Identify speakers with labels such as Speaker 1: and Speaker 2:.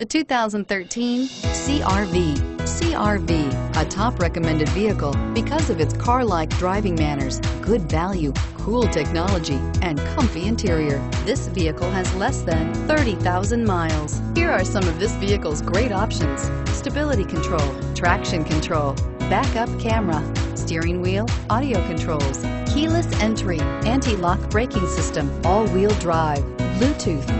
Speaker 1: The 2013 CRV. CRV, a top recommended vehicle because of its car-like driving manners, good value, cool technology, and comfy interior. This vehicle has less than 30,000 miles. Here are some of this vehicle's great options. Stability control, traction control, backup camera, steering wheel, audio controls, keyless entry, anti-lock braking system, all-wheel drive, Bluetooth,